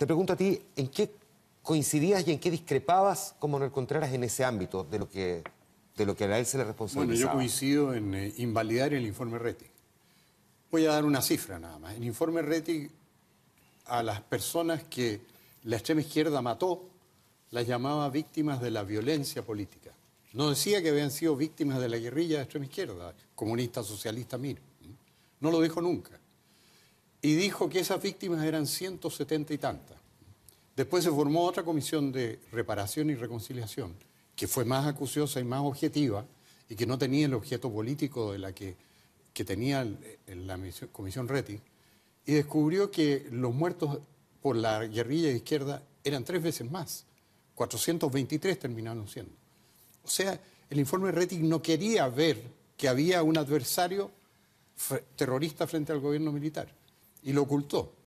Te pregunto a ti, ¿en qué coincidías y en qué discrepabas con Manuel Contreras en ese ámbito de lo que, de lo que a él se le Bueno, responsabilizaba? yo coincido en eh, invalidar el informe Rettig. Voy a dar una cifra nada más. El informe Rettig a las personas que la extrema izquierda mató, las llamaba víctimas de la violencia política. No decía que habían sido víctimas de la guerrilla de extrema izquierda, comunista, socialista, mir. No lo dijo nunca. Y dijo que esas víctimas eran 170 y tantas. Después se formó otra comisión de reparación y reconciliación, que fue más acuciosa y más objetiva, y que no tenía el objeto político de la que, que tenía la misión- comisión Rettig, y descubrió que los muertos por la guerrilla de izquierda eran tres veces más. 423 terminaron siendo. O sea, el informe Rettig no quería ver que había un adversario terrorista frente al gobierno militar y lo ocultó.